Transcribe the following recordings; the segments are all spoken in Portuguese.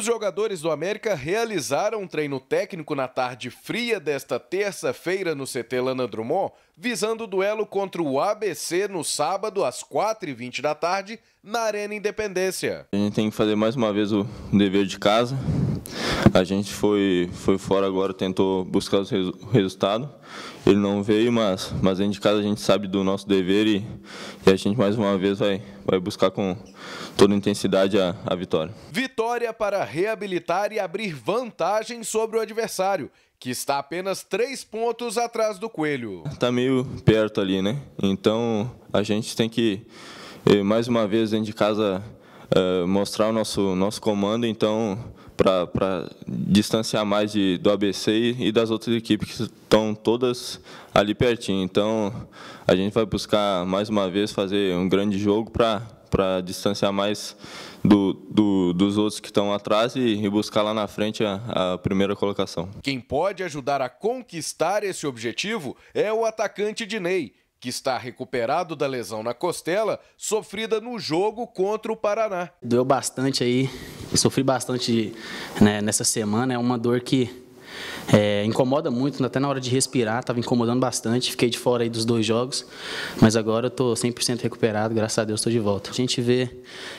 Os jogadores do América realizaram um treino técnico na tarde fria desta terça-feira no CT Lana Drummond, visando o duelo contra o ABC no sábado às 4h20 da tarde na Arena Independência. A gente tem que fazer mais uma vez o dever de casa. A gente foi, foi fora agora, tentou buscar o resu resultado. Ele não veio, mas, mas dentro de casa a gente sabe do nosso dever e, e a gente mais uma vez vai, vai buscar com toda intensidade a, a vitória. Vitória para reabilitar e abrir vantagem sobre o adversário, que está apenas três pontos atrás do Coelho. Está meio perto ali, né? Então a gente tem que, eh, mais uma vez, dentro de casa, uh, mostrar o nosso, nosso comando. Então para distanciar mais de, do ABC e das outras equipes que estão todas ali pertinho. Então, a gente vai buscar mais uma vez fazer um grande jogo para distanciar mais do, do, dos outros que estão atrás e, e, buscar lá na frente a, a primeira colocação. Quem pode ajudar a conquistar esse objetivo é o atacante Dinei que está recuperado da lesão na costela sofrida no jogo contra o Paraná. Doeu bastante aí, sofri bastante né, nessa semana, é uma dor que é, incomoda muito, até na hora de respirar, estava incomodando bastante, fiquei de fora aí dos dois jogos, mas agora eu estou 100% recuperado, graças a Deus estou de volta. A gente vê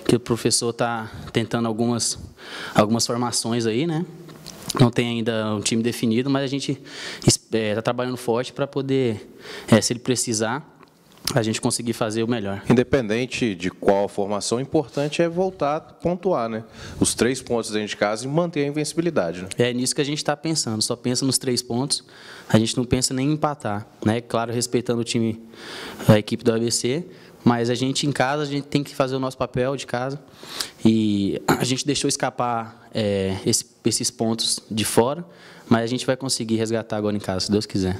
que o professor está tentando algumas, algumas formações aí, né? Não tem ainda um time definido, mas a gente está é, trabalhando forte para poder, é, se ele precisar, a gente conseguir fazer o melhor. Independente de qual formação, o importante é voltar a pontuar, né? Os três pontos dentro de casa e manter a invencibilidade. Né? É nisso que a gente está pensando, só pensa nos três pontos, a gente não pensa nem em empatar, né? Claro, respeitando o time, a equipe do ABC, mas a gente em casa, a gente tem que fazer o nosso papel de casa. E a gente deixou escapar é, esse, esses pontos de fora, mas a gente vai conseguir resgatar agora em casa, se Deus quiser.